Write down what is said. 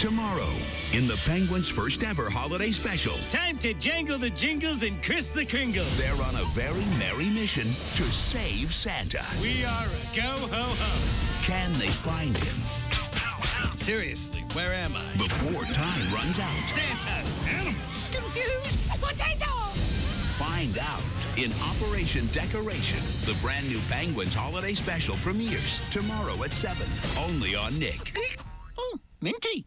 Tomorrow, in the Penguins' first ever holiday special, Time to jangle the jingles and Chris the Kringle. they're on a very merry mission to save Santa. We are a go ho ho. Can they find him Seriously, where am I? before time runs out? Santa! Animals! Confused potato! Find out in Operation Decoration. The brand new Penguins holiday special premieres tomorrow at 7, only on Nick. Oh, minty.